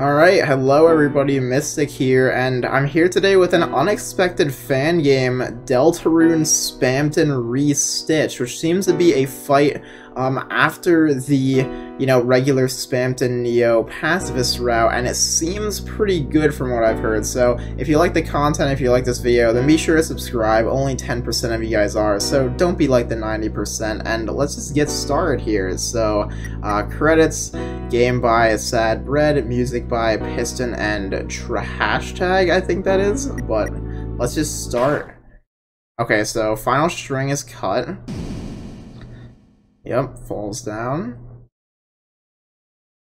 Alright, hello everybody, Mystic here, and I'm here today with an unexpected fan game, Deltarune Spamton Restitch, which seems to be a fight um, after the, you know, regular Spamton Neo pacifist route, and it seems pretty good from what I've heard, so if you like the content, if you like this video, then be sure to subscribe, only 10% of you guys are, so don't be like the 90%, and let's just get started here, so, uh, credits, game by Sad Bread, music by Piston and tra hashtag, I think that is, but let's just start. Okay, so final string is cut. Yep, falls down.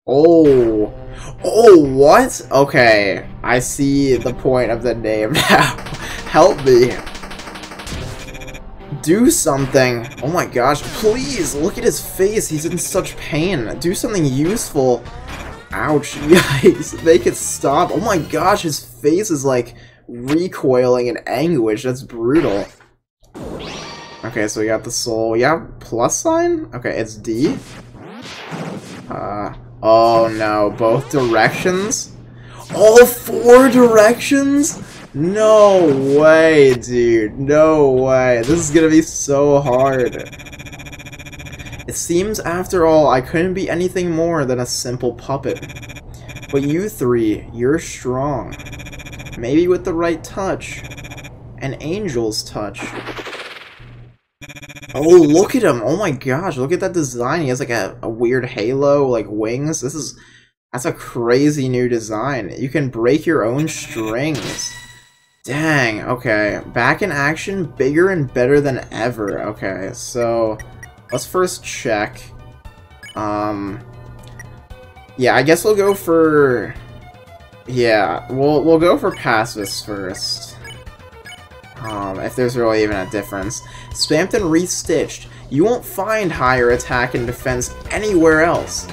Oh, oh, what? Okay, I see the point of the name now. Help me. Do something. Oh my gosh, please, look at his face. He's in such pain. Do something useful. Ouch, yikes, make it stop. Oh my gosh, his face is like recoiling in anguish. That's brutal. Okay, so we got the soul. Yeah, plus sign? Okay, it's D. Uh, oh no, both directions? All four directions? No way, dude. No way. This is gonna be so hard. It seems, after all, I couldn't be anything more than a simple puppet. But you three, you're strong. Maybe with the right touch. An angel's touch. Oh, look at him! Oh my gosh, look at that design. He has like a, a weird halo, like wings. This is... That's a crazy new design. You can break your own strings. Dang, okay. Back in action, bigger and better than ever. Okay, so let's first check. Um, yeah, I guess we'll go for... Yeah, we'll, we'll go for pacifists first. Um, if there's really even a difference. Spamton Restitched. You won't find higher attack and defense anywhere else.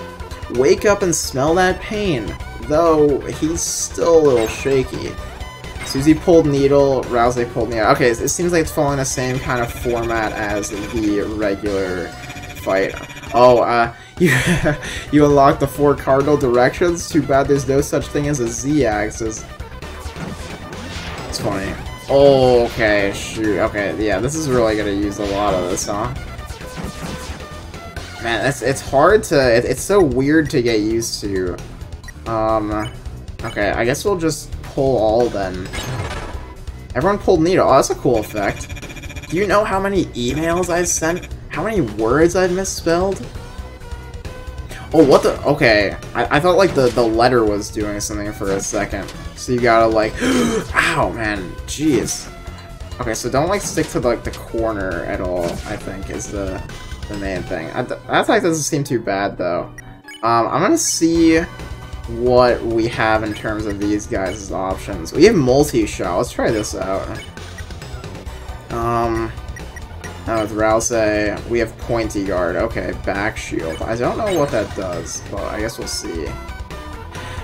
Wake up and smell that pain, though he's still a little shaky. Susie pulled needle, Ralsei pulled needle. Okay, it seems like it's following the same kind of format as the regular fight. Oh, uh, you, you unlock the four cardinal directions? Too bad there's no such thing as a z-axis. It's funny. Okay, shoot. Okay, yeah, this is really gonna use a lot of this, huh? Man, it's, it's hard to... It, it's so weird to get used to. Um, okay, I guess we'll just pull all then. Everyone pulled needle. Oh, that's a cool effect. Do you know how many emails I've sent? How many words I've misspelled? Oh, what the? Okay. I, I thought, like, the, the letter was doing something for a second. So you gotta, like... Ow, man. Jeez. Okay, so don't, like, stick to, like, the corner at all, I think, is the, the main thing. I, that fact doesn't seem too bad, though. Um, I'm gonna see what we have in terms of these guys' options. We have multi-shot. Let's try this out. Um, now with Ralsei, we have Pointy Guard. Okay, back shield. I don't know what that does, but I guess we'll see.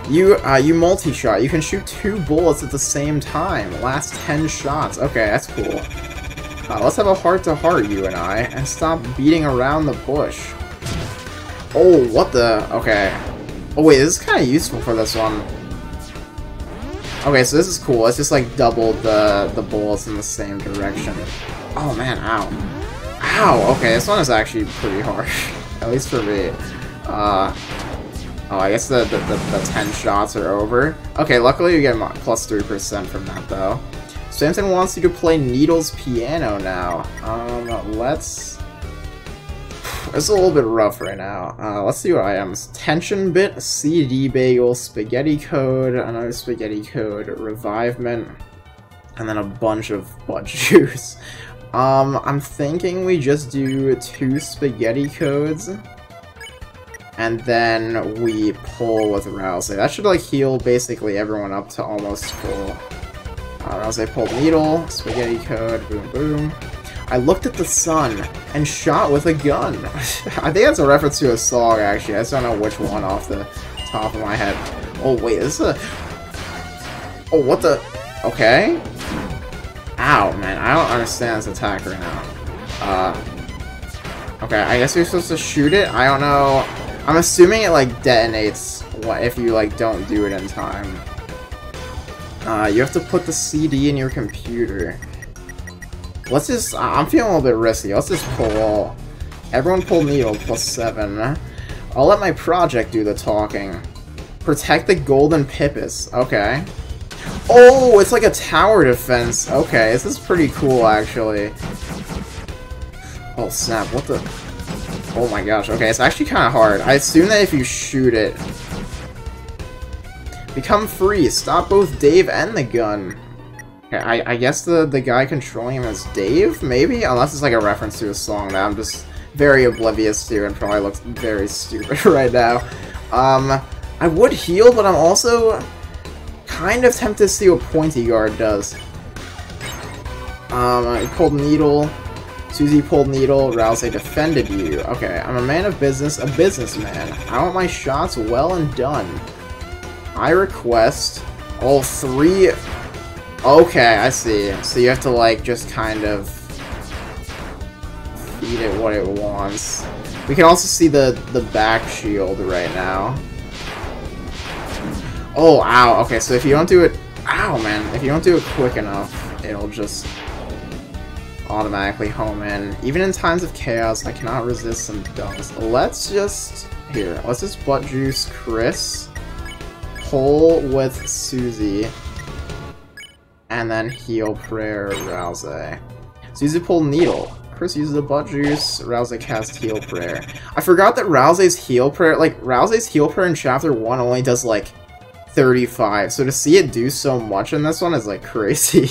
You, uh, you multi-shot. You can shoot two bullets at the same time. Last 10 shots. Okay, that's cool. Uh, let's have a heart-to-heart, -heart, you and I, and stop beating around the bush. Oh, what the? Okay. Oh wait, this is kind of useful for this one. Okay, so this is cool. It's just like double the, the bullets in the same direction. Oh man, ow. Ow, okay, this one is actually pretty harsh. At least for me. Uh, oh, I guess the, the, the, the 10 shots are over. Okay, luckily you get plus 3% from that though. Spamton wants you to play Needle's piano now. Um, let's it's a little bit rough right now. Uh, let's see what items. Tension Bit, CD Bagel, Spaghetti Code, another Spaghetti Code, Revivement, and then a bunch of butt juice. Um, I'm thinking we just do two Spaghetti Codes, and then we pull with Ralsei. That should, like, heal basically everyone up to almost full. Uh, Ralsei pulled Needle, Spaghetti Code, boom boom. I looked at the sun and shot with a gun. I think that's a reference to a song, actually. I just don't know which one off the top of my head. Oh, wait, this is a... Oh, what the... Okay. Ow, man. I don't understand this attack right now. Uh... Okay, I guess we're supposed to shoot it? I don't know... I'm assuming it, like, detonates if you, like, don't do it in time. Uh, you have to put the CD in your computer. Let's just... I'm feeling a little bit risky. Let's just pull. Everyone pull needle, plus 7. I'll let my project do the talking. Protect the golden Pipis. Okay. Oh, it's like a tower defense. Okay, this is pretty cool, actually. Oh, snap. What the... Oh my gosh. Okay, it's actually kind of hard. I assume that if you shoot it... Become free. Stop both Dave and the gun. Okay, I, I guess the, the guy controlling him is Dave, maybe? Unless it's like a reference to a song that I'm just very oblivious to and probably looks very stupid right now. Um, I would heal, but I'm also kind of tempted to see what Pointy Guard does. Um, I pulled Needle. Susie pulled Needle. Ralsei, defended you. Okay, I'm a man of business, a businessman. I want my shots well and done. I request all three... Okay, I see. So you have to, like, just kind of feed it what it wants. We can also see the, the back shield right now. Oh, ow. Okay, so if you don't do it... Ow, man. If you don't do it quick enough, it'll just automatically home in. Even in times of chaos, I cannot resist some dunks. Let's just... Here, let's just butt juice Kris. Pull with Susie. And then heal prayer Ralsei. Susie pull needle. Kris uses a butt juice, Ralsei cast heal prayer. I forgot that Ralsei's heal prayer, like, Ralsei's heal prayer in chapter 1 only does, like, 35. So to see it do so much in this one is like crazy.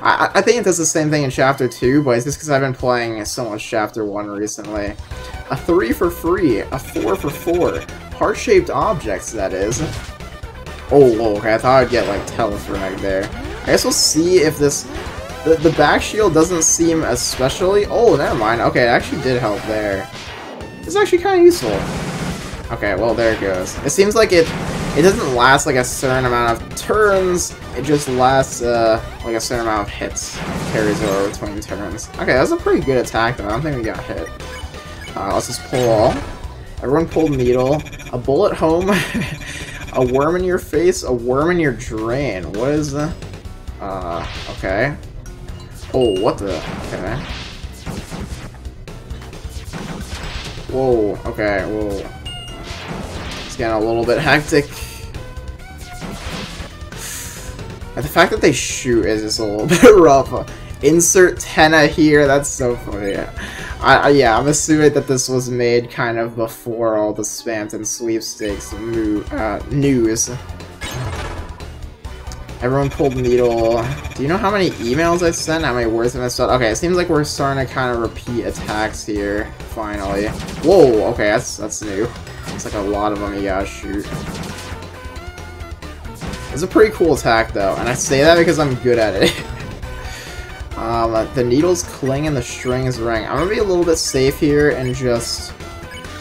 I, I think it does the same thing in Chapter 2, but it's just because I've been playing so much Chapter 1 recently. A 3 for free, a 4 for 4. Heart-shaped objects, that is. Oh, okay, I thought I'd get, like, Telefrag there. I guess we'll see if this... The, the back shield doesn't seem especially... Oh, never mind. Okay, it actually did help there. It's actually kind of useful. Okay, well, there it goes. It seems like it it doesn't last like a certain amount of turns, it just lasts uh, like a certain amount of hits. Carries over between turns. Okay, that's a pretty good attack though, I don't think we got hit. Uh, let's just pull all. Everyone pulled needle. A bullet home. a worm in your face, a worm in your drain. What is the... Uh, okay. Oh, what the... Okay. Whoa, okay, whoa. It's getting a little bit hectic. The fact that they shoot is just a little bit rough. Insert Tenna here, that's so funny. I, yeah, I'm assuming that this was made kind of before all the Spamton Sweepstakes uh, news. Everyone pulled needle. Do you know how many emails I sent? How many words I out? Okay, it seems like we're starting to kind of repeat attacks here, finally. Whoa, okay, that's, that's new. It's like a lot of them you gotta shoot. It's a pretty cool attack, though, and I say that because I'm good at it. um, the needles cling and the strings ring. I'm gonna be a little bit safe here and just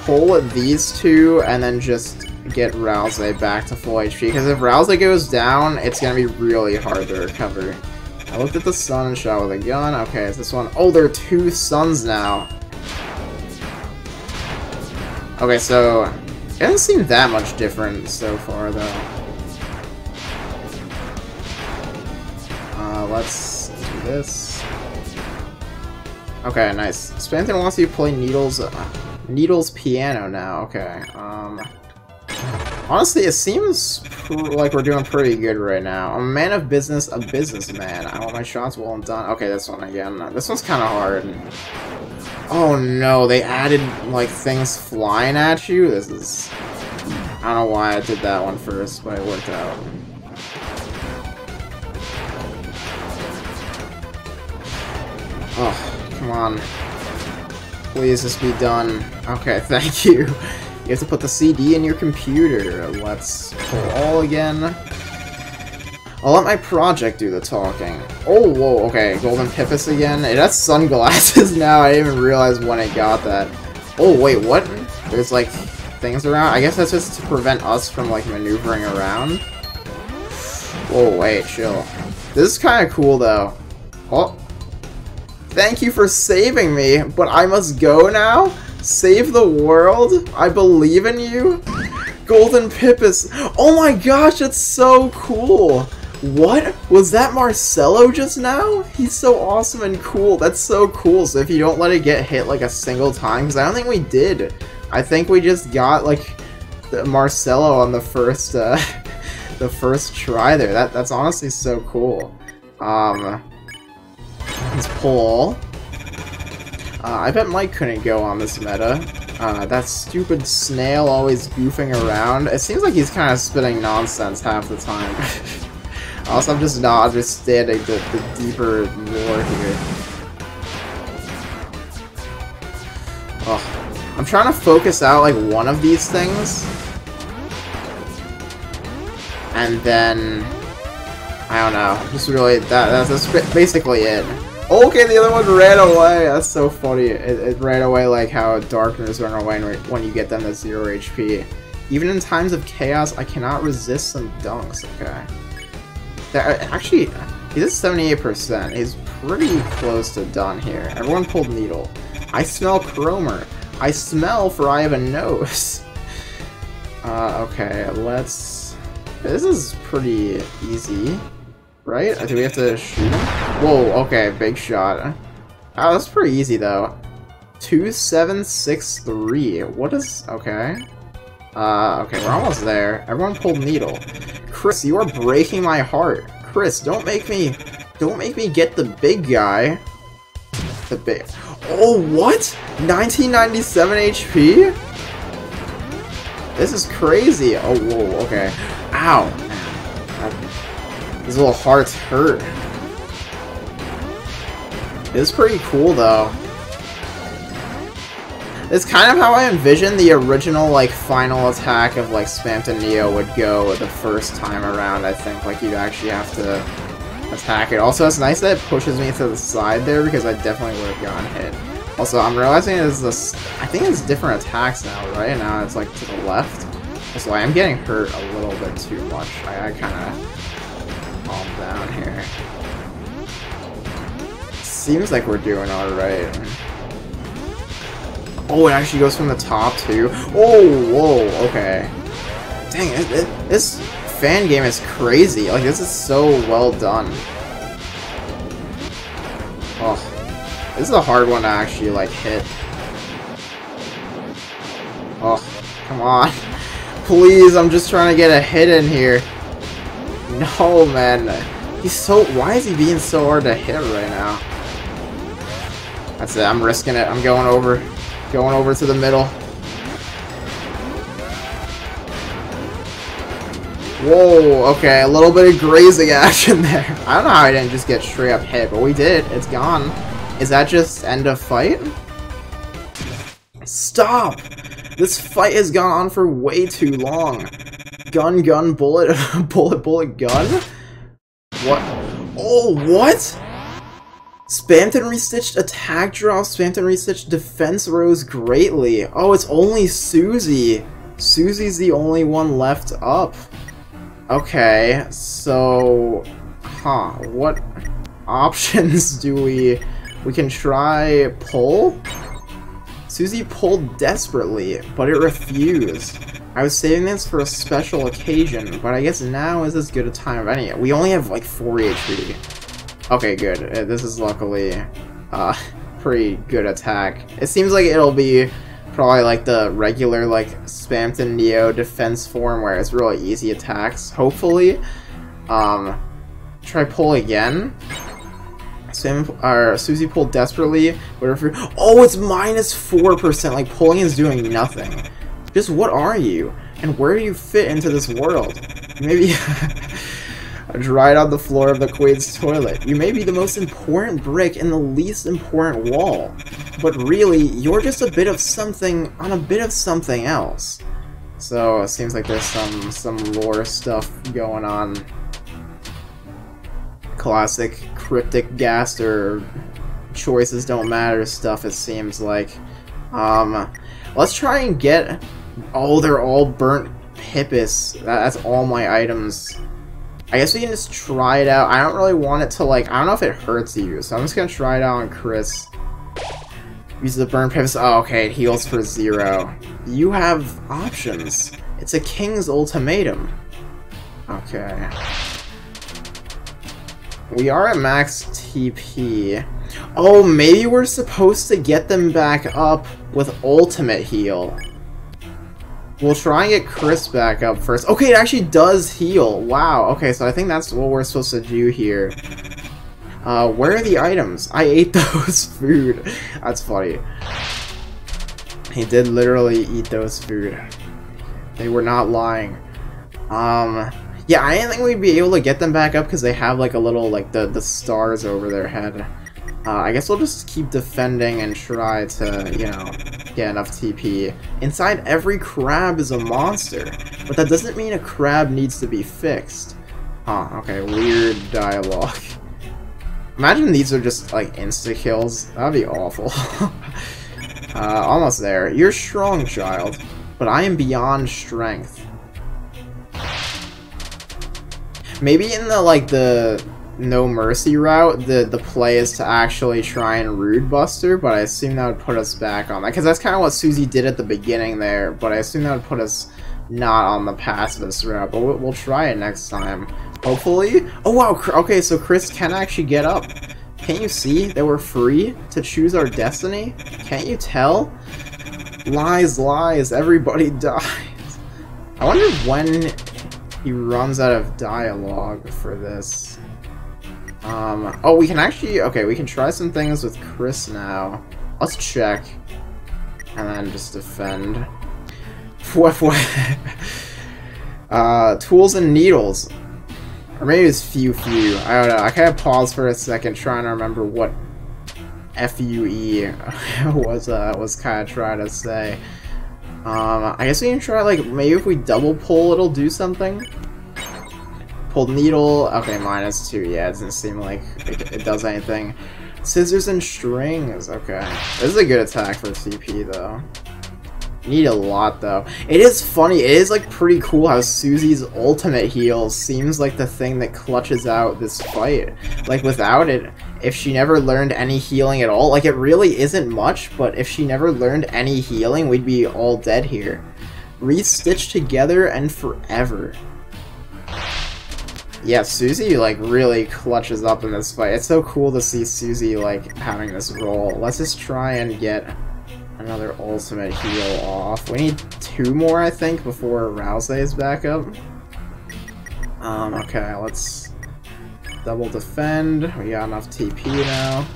pull these two and then just get Ralsei back to full HP, because if Ralsei goes down, it's gonna be really hard to recover. I looked at the sun and shot with a gun. Okay, it's this one. Oh, there are two suns now. Okay, so it doesn't seem that much different so far, though. Let's do this. Okay, nice. Spamton wants you to play Needles, uh, Needles piano now. Okay, um... Honestly, it seems like we're doing pretty good right now. I'm a man of business, a businessman. I want my shots well done. Okay, this one again. This one's kind of hard. Oh no, they added, like, things flying at you? This is... I don't know why I did that one first, but it worked out. Oh, come on. Please just be done. Okay, thank you. You have to put the CD in your computer. Let's pull all again. I'll let my project do the talking. Oh, whoa, okay, Golden Pipis again. It has sunglasses now, I didn't even realize when it got that. Oh, wait, what? There's, like, things around? I guess that's just to prevent us from, like, maneuvering around. Whoa, wait, chill. This is kind of cool, though. Oh. Thank you for saving me, but I must go now? Save the world? I believe in you? Golden Pipis. Oh my gosh, that's so cool. What? Was that Marcelo just now? He's so awesome and cool. That's so cool. So if you don't let it get hit like a single time, because I don't think we did. I think we just got like Marcelo on the first uh, the first try there. That That's honestly so cool. Um, let's pull. Uh, I bet Mike couldn't go on this meta. Uh, that stupid snail always goofing around. It seems like he's kind of spitting nonsense half the time. also, I'm just not understanding the, the deeper lore here. Oh, I'm trying to focus out like one of these things. And then... I don't know. Just really, that, that's basically it. Okay, the other one ran away. That's so funny. It, it ran away like how Darkners run away when you get them to zero HP. Even in times of chaos, I cannot resist some dunks. Okay. That, actually, he's at 78%. He's pretty close to done here. Everyone pulled needle. I smell chromer. I smell for I have a nose. Uh, okay, let's... This is pretty easy. Right? Do we have to shoot him? Whoa, okay, big shot. Oh, that's pretty easy, though. 2763. What is... Okay. Uh, okay, we're almost there. Everyone pulled needle. Kris, you are breaking my heart. Kris, don't make me... Don't make me get the big guy. The big... Oh, what? 1997 HP? This is crazy. Oh, whoa, okay. Ow. These little hearts hurt. It's pretty cool, though. It's kind of how I envisioned the original, like, final attack of, like, Spamton Neo would go the first time around, I think. Like, you'd actually have to attack it. Also, it's nice that it pushes me to the side there, because I definitely would have gotten hit. Also, I'm realizing it's this... I think it's different attacks now, right? Now it's, like, to the left. So I'm getting hurt a little bit too much. I, I kind of calm down here. Seems like we're doing alright. Oh, it actually goes from the top, too. Oh, whoa, okay. Dang, it, it, this fan game is crazy. Like, this is so well done. Oh, this is a hard one to actually, like, hit. Oh, come on. Please, I'm just trying to get a hit in here. No, man. He's so... Why is he being so hard to hit right now? That's it. I'm risking it. I'm going over. Going over to the middle. Whoa, okay, a little bit of grazing action there. I don't know how I didn't just get straight up hit, but we did. It's gone. Is that just end of fight? Stop! This fight has gone on for way too long gun, gun, bullet, bullet, bullet, gun? What? Oh, what? Spamton restitched attack drop, Spamton restitched defense rose greatly. Oh, it's only Susie. Susie's the only one left up. Okay, so... Huh, what options do we... We can try pull? Susie pulled desperately, but it refused. I was saving this for a special occasion, but I guess now is as good a time of any. We only have like 4 HP. Okay, good. Uh, this is luckily uh, pretty good attack. It seems like it'll be probably like the regular like Spamton Neo defense form where it's really easy attacks, hopefully. Um, try pull again. Sam or Susie pulled desperately. Whatever. Oh, it's minus four percent. Like pulling is doing nothing. Just what are you? And where do you fit into this world? Maybe dried on the floor of the Queen's toilet. You may be the most important brick in the least important wall. But really, you're just a bit of something on a bit of something else. So it seems like there's some some lore stuff going on. Classic cryptic gaster choices don't matter stuff it seems like. Um, let's try and get Oh, they're all burnt Pipis. That's all my items. I guess we can just try it out. I don't really want it to, like, I don't know if it hurts you, so I'm just gonna try it out on Kris. Use the burn pips. Oh, okay, it heals for zero. You have options. It's a king's ultimatum. Okay. We are at max TP. Oh, maybe we're supposed to get them back up with ultimate heal. We'll try and get Kris back up first. Okay, it actually does heal. Wow. Okay, so I think that's what we're supposed to do here. Uh, where are the items? I ate those food. That's funny. He did literally eat those food. They were not lying. Um, yeah, I didn't think we'd be able to get them back up because they have like a little, like, the, the stars over their head. Uh, I guess we'll just keep defending and try to, you know, get enough TP. Inside every crab is a monster, but that doesn't mean a crab needs to be fixed. Huh, okay, weird dialogue. Imagine these are just, like, insta-kills. That'd be awful. uh, almost there. You're strong, child, but I am beyond strength. Maybe in the, like, the no mercy route, the the play is to actually try and rude buster, but I assume that would put us back on that because that's kind of what Susie did at the beginning there. But I assume that would put us not on the pacifist route, but we'll, we'll try it next time. Hopefully. Oh wow. Okay, so Kris can actually get up. Can't you see that we're free to choose our destiny? Can't you tell? Lies, lies. Everybody dies. I wonder when he runs out of dialogue for this. Um, oh, we can actually, okay, we can try some things with Kris now. Let's check. And then just defend. Uh, tools and needles. Or maybe it's few few. I don't know. I kind of paused for a second trying to remember what FUE was, uh, was kind of trying to say. Um, I guess we can try, like, maybe if we double pull, it'll do something? Pulled needle. Okay, minus two. Yeah, it doesn't seem like it, it, does anything. Scissors and strings. Okay. This is a good attack for CP, though. Need a lot, though. It is funny. It is, like, pretty cool how Susie's ultimate heal seems like the thing that clutches out this fight. Like, without it, if she never learned any healing at all, like, it really isn't much, but if she never learned any healing, we'd be all dead here. Re-stitch together and forever yeah, Susie, like, really clutches up in this fight. It's so cool to see Susie, like, having this role. Let's just try and get another ultimate heal off. We need two more, I think, before Ralsei is back up. Um, okay, let's double defend. We got enough TP now.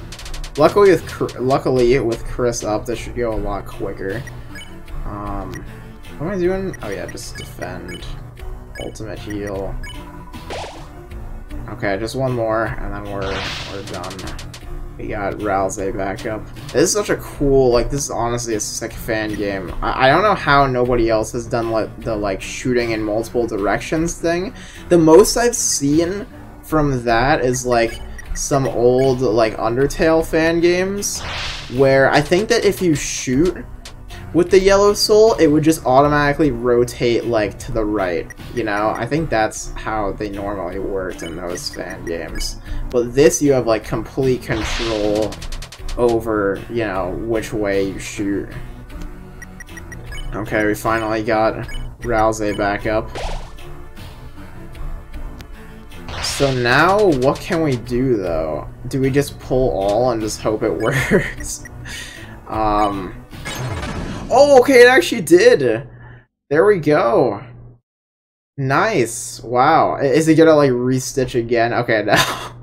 Luckily with, luckily, with Kris up, this should go a lot quicker. Um, what am I doing? Oh yeah, just defend. Ultimate heal. Okay, just one more, and then we're we're done. We got Ralsei back up. This is such a cool, like, this is honestly a sick fan game. I, I don't know how nobody else has done like, the, like, shooting in multiple directions thing. The most I've seen from that is, like, some old, like, Undertale fan games, where I think that if you shoot with the yellow soul, it would just automatically rotate like to the right, you know? I think that's how they normally worked in those fan games. But this, you have like complete control over, you know, which way you shoot. Okay, we finally got Ralsei back up. So now, what can we do, though? Do we just pull all and just hope it works? um... Oh, okay, it actually did. There we go. Nice. Wow. Is it gonna, like, restitch again? Okay, now.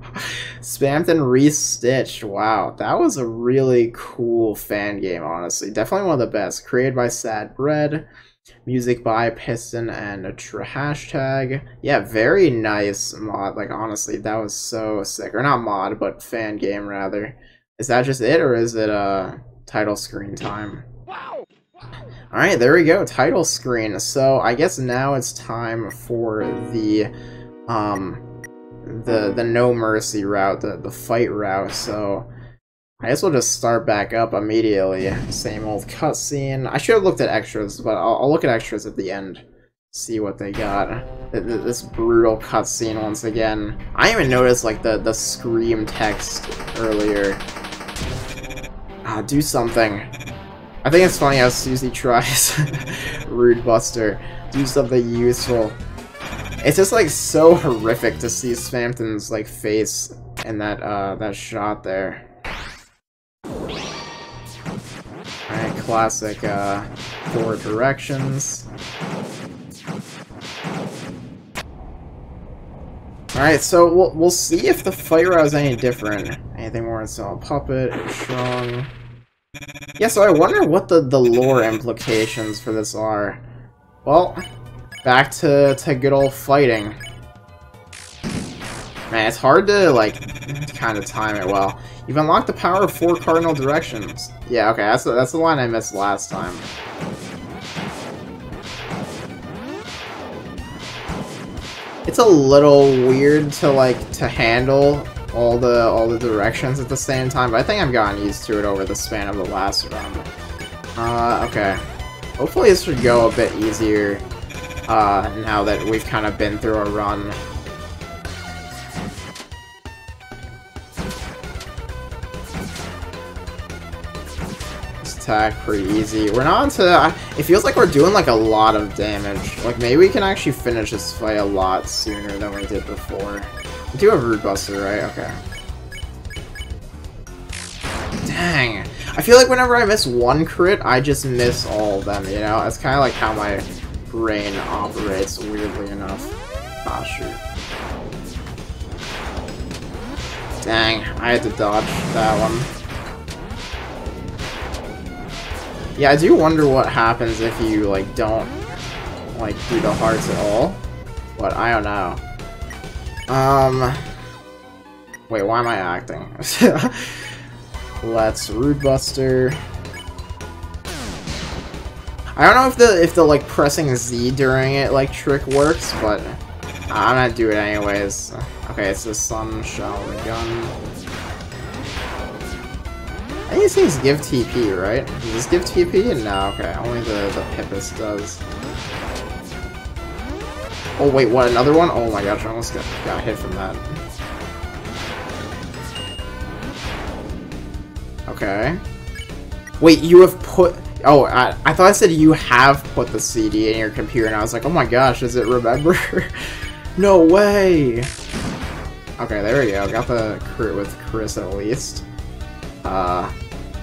Spamton Restitched. Wow. That was a really cool fan game, honestly. Definitely one of the best. Created by Sad Bread. Music by Piston and a hashtag. Yeah, very nice mod. Like, honestly, that was so sick. Or not mod, but fan game, rather. Is that just it, or is it, uh, title screen time? Alright, there we go, title screen. So I guess now it's time for the um the the no mercy route, the, the fight route, so I guess we'll just start back up immediately. Same old cutscene. I should have looked at extras, but I'll, I'll, look at extras at the end. See what they got. This brutal cutscene once again. I even noticed like the, the scream text earlier. Ah, do something. I think it's funny how Susie tries Rude Buster. Do something useful. It's just like so horrific to see Spamton's like face in that uh that shot there. Classic uh four directions. Alright, so we'll, we'll see if the route is any different. Anything more install puppet, strong. Yeah, so I wonder what the, the lore implications for this are. Well, back to, to good old fighting. Man, it's hard to, like, kind of time it well. You've unlocked the power of four cardinal directions. Yeah, okay, that's the, that's the line I missed last time. it's a little weird to like to handle all the all the directions at the same time, but I think I've gotten used to it over the span of the last run. Uh, okay. Hopefully this should go a bit easier uh, now that we've kind of been through a run. Attack pretty easy. We're not into... It feels like we're doing like a lot of damage. Like maybe we can actually finish this fight a lot sooner than we did before. We do have Rude Buster, right? Okay. Dang. I feel like whenever I miss one crit, I just miss all of them, you know? That's kind of like how my brain operates, weirdly enough. Ah, shoot. Dang, I had to dodge that one. Yeah, I do wonder what happens if you, like, don't, like, do the hearts at all. But I don't know. Um... Wait, why am I acting? Let's Rude Buster. I don't know if the if the like pressing Z during it like trick works, but I'm gonna do it anyways. Okay, it's the Sun Shower Gun. These give TP, right? Does this give TP? No, okay, only the, the Pipis does. Oh wait, what, another one? Oh my gosh, I almost got, got hit from that. Okay. Wait, you have put... Oh, I, I thought I said you have put the CD in your computer, and I was like, oh my gosh, does it remember? no way! Okay, there we go. Got the crit with Kris at least. Uh,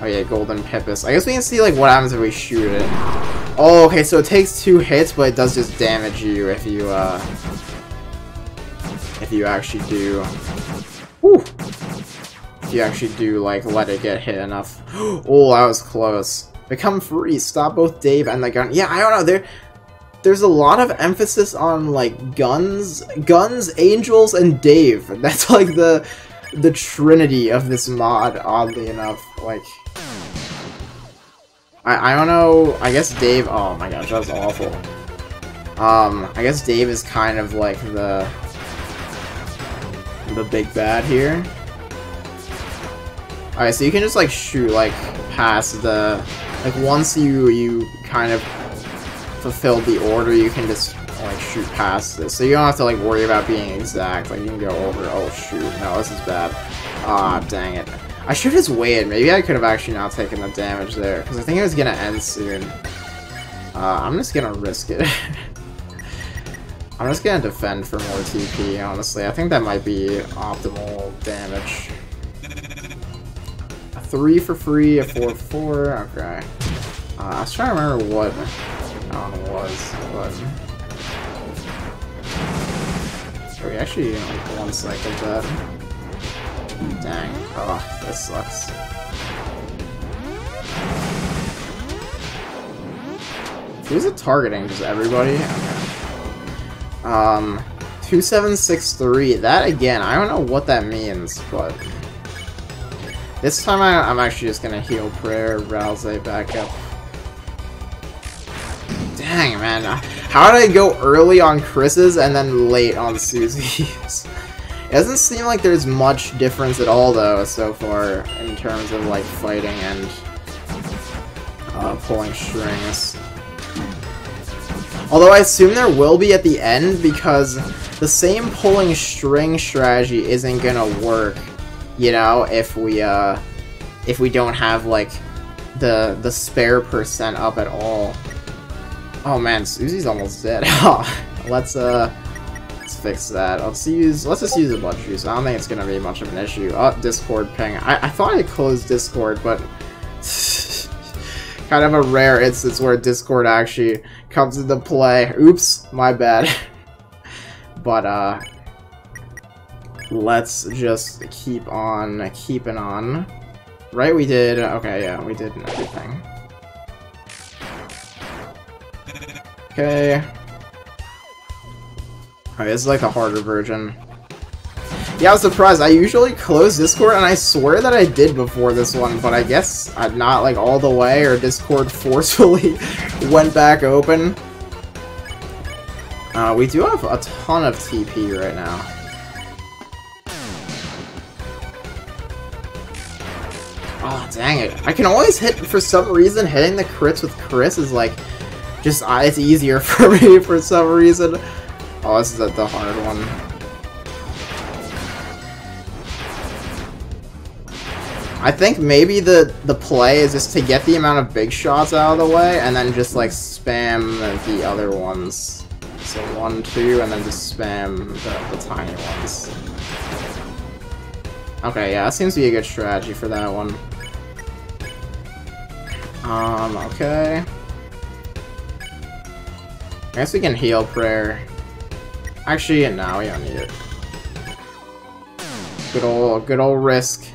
Oh yeah, Golden Pipis. I guess we can see like what happens if we shoot it. Oh, okay, so it takes two hits, but it does just damage you if you, uh... If you actually do... Whew! If you actually do, like, let it get hit enough. Oh, that was close. Become free. Stop both Dave and the gun. Yeah, I don't know. There, there's a lot of emphasis on, like, guns, guns, angels, and Dave. That's, like, the the trinity of this mod, oddly enough. Like, I, I don't know, I guess Dave, oh my gosh, that was awful. Um, I guess Dave is kind of like the, the big bad here. Alright, so you can just like shoot like past the, like once you, you kind of fulfilled the order, you can just like shoot past this. So you don't have to like worry about being exact. Like you can go over. Oh shoot, no, this is bad. Ah, dang it. I should just waited. Maybe I could have actually not taken the damage there because I think it was gonna end soon. Uh, I'm just gonna risk it. I'm just gonna defend for more TP, honestly. I think that might be optimal damage. A 3 for free, a 4 for 4, okay. Uh, I was trying to remember what I was, but... we actually like one cycle that. Dang. Oh, this sucks. Who's it targeting? Just everybody? Okay. Um, 2763. That again, I don't know what that means, but... This time I, am actually just gonna heal prayer, Ralsei back up. Dang, man. How did I go early on Kris's and then late on Susie's? it doesn't seem like there's much difference at all, though, so far, in terms of, like, fighting and uh, pulling strings. Although I assume there will be at the end, because the same pulling string strategy isn't gonna work, you know, if we, uh, if we don't have, like, the the spare percent up at all. Oh man, Susie's almost dead. let's, uh, fix that. Let's use, let's just use a blood juice. I don't think it's gonna be much of an issue. Oh, Discord ping. I, I thought I closed Discord, but kind of a rare instance where Discord actually comes into play. Oops, my bad. but, uh, let's just keep on keeping on. Right, we did, okay, yeah, we did everything. Okay. Is like a harder version. Yeah, I was surprised. I usually close Discord, and I swear that I did before this one, but I guess I'm not, like, all the way, or Discord forcefully went back open. Uh, we do have a ton of TP right now. Oh, dang it. I can always hit, for some reason, hitting the crits with Kris is, like, just, uh, it's easier for me for some reason. Oh, this is a, the hard one. I think maybe the the play is just to get the amount of big shots out of the way, and then just like spam the other ones. So one, two, and then just spam the, the tiny ones. Okay, yeah, that seems to be a good strategy for that one. Um, okay. I guess we can heal prayer. Actually, no, we don't need it. Good old, good old risk.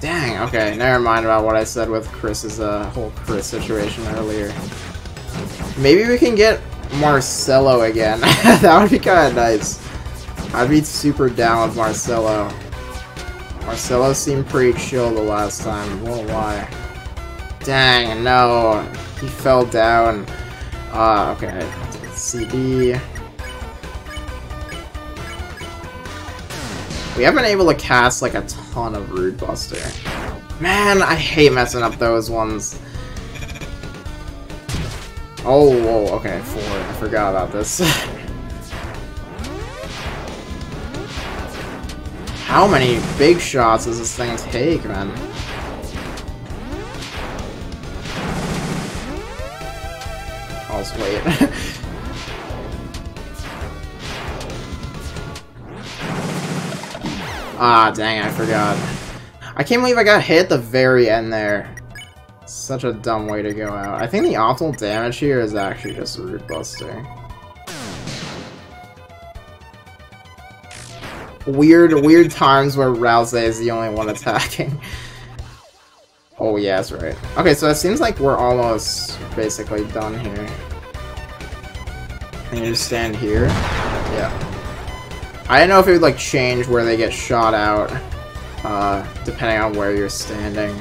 Dang, okay, never mind about what I said with Kris's uh, whole Kris situation earlier. Maybe we can get Marcelo again. that would be kind of nice. I'd be super down with Marcelo. Marcelo seemed pretty chill the last time, won't lie. Dang, no. He fell down. Uh, okay. CD. We haven't been able to cast like a ton of Rude Buster. Man, I hate messing up those ones. Oh, whoa, okay, four. I forgot about this. How many big shots does this thing take, man? Ah, dang, I forgot. I can't believe I got hit at the very end there. Such a dumb way to go out. I think the optimal damage here is actually just Rude Buster. Weird, weird times where Ralsei is the only one attacking. oh, yeah, that's right. Okay, so it seems like we're almost basically done here. And you just stand here? Yeah. I didn't know if it would, like, change where they get shot out, uh, depending on where you're standing.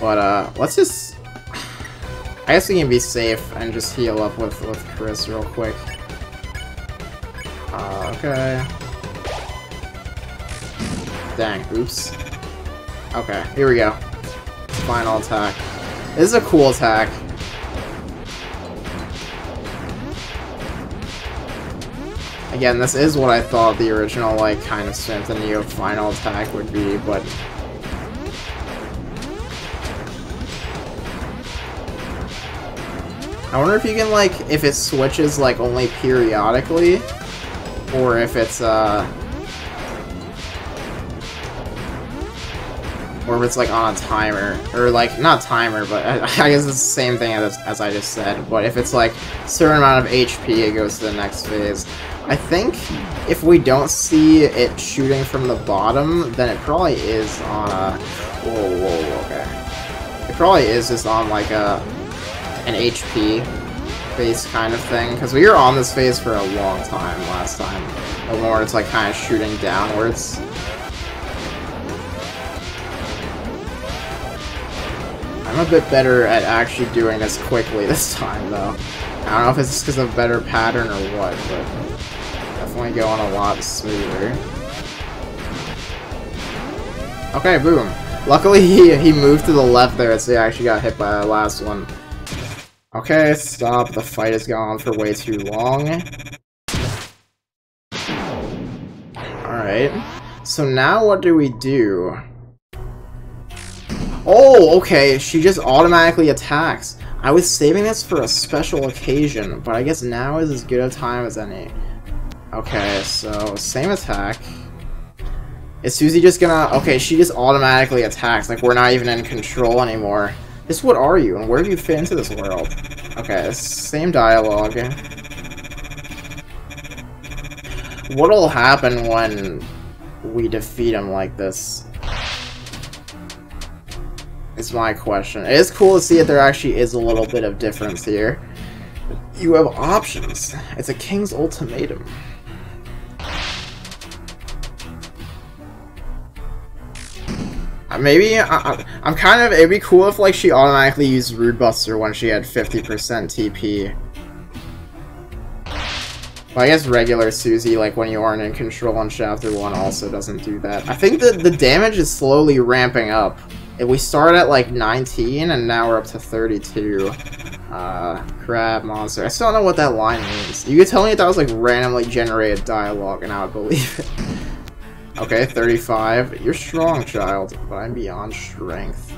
But, uh, let's just... I guess we can be safe and just heal up with, with Kris real quick. Uh, okay. Dang, oops. Okay, here we go. Final attack. This is a cool attack. Again, this is what I thought the original, like, kind of Spamton Neo final attack would be, but I wonder if you can, like, if it switches, like, only periodically, or if it's, uh... Or if it's, like, on a timer, or, like, not timer, but I, I guess it's the same thing as, as I just said, but if it's, like, certain amount of HP, it goes to the next phase. I think if we don't see it shooting from the bottom, then it probably is on a... Whoa, whoa, okay. It probably is just on, like, a an HP base kind of thing, because we were on this phase for a long time last time. The more it's like kind of shooting downwards. I'm a bit better at actually doing this quickly this time, though. I don't know if it's just because of better pattern or what, but definitely going a lot smoother. Okay, boom. Luckily, he, he moved to the left there, so he actually got hit by the last one. Okay, stop. The fight has gone on for way too long. Alright. So now what do we do? Oh, okay, she just automatically attacks. I was saving this for a special occasion, but I guess now is as good a time as any. Okay, so same attack. Is Susie just gonna... Okay, she just automatically attacks, like we're not even in control anymore. Just what are you, and where do you fit into this world? Okay, same dialogue. What'll happen when we defeat him like this? Is my question. It is cool to see that there actually is a little bit of difference here. You have options. It's a king's ultimatum. Maybe I, am kind of. It'd be cool if like she automatically used Rude Buster when she had 50% TP. Well, I guess regular Susie, like when you aren't in control on chapter 1, also doesn't do that. I think that the damage is slowly ramping up. If we start at like 19 and now we're up to 32. Uh, crab monster. I still don't know what that line means. You could tell me if that was like randomly generated dialogue and I would believe it. Okay, 35. You're strong, child, but I'm beyond strength.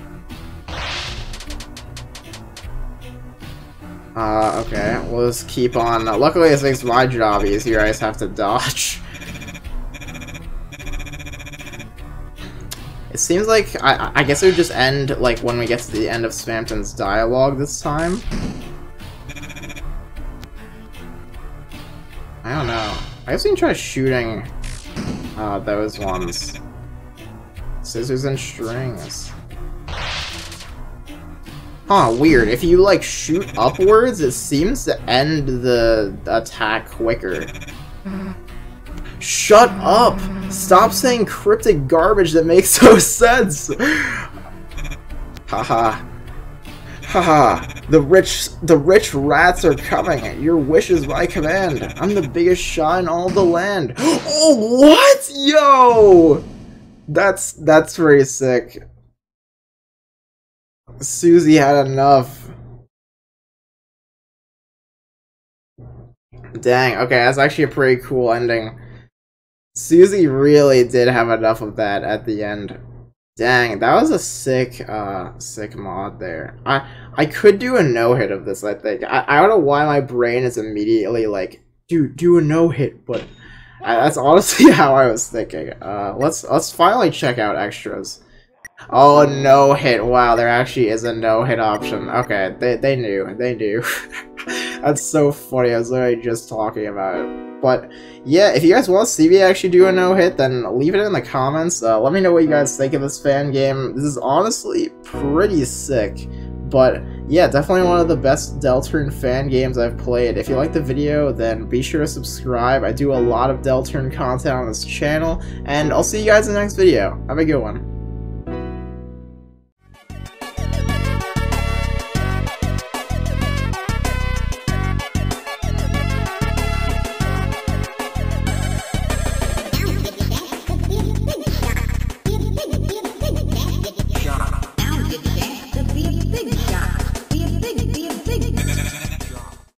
Uh, okay, we'll just keep on. Uh, luckily, this makes my job easier. I just have to dodge. It seems like, I, I guess it would just end, like, when we get to the end of Spamton's dialogue this time. I don't know. I guess we can try shooting uh, those ones. Scissors and strings. Huh, weird. If you, like, shoot upwards, it seems to end the attack quicker. Shut up! Stop saying cryptic garbage that makes no sense! Haha. Haha. The rich the rich rats are coming. Your wish is my command. I'm the biggest shot in all the land. Oh what? Yo! That's that's very sick. Susie had enough. Dang, okay, that's actually a pretty cool ending. Susie really did have enough of that at the end. Dang, that was a sick, uh, sick mod there. I I could do a no-hit of this, I think. I, I don't know why my brain is immediately like, do, do a no-hit, but I, that's honestly how I was thinking. Uh, let's, let's finally check out extras. Oh, no hit. Wow, there actually is a no hit option. Okay, they, they knew. They knew. That's so funny. I was literally just talking about it. But yeah, if you guys want to see me actually do a no hit, then leave it in the comments. Uh, let me know what you guys think of this fan game. This is honestly pretty sick. But yeah, definitely one of the best Deltarune fan games I've played. If you like the video, then be sure to subscribe. I do a lot of Deltarune content on this channel, and I'll see you guys in the next video. Have a good one.